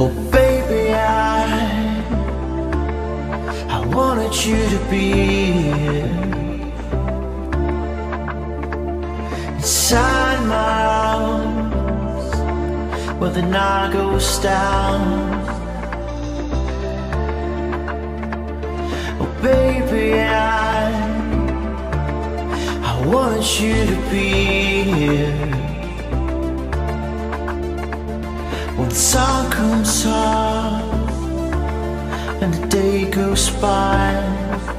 Oh baby, I I wanted you to be here. Inside my arms Where the night goes down. Oh baby, I I wanted you to be here. When the sun comes up and the day goes by.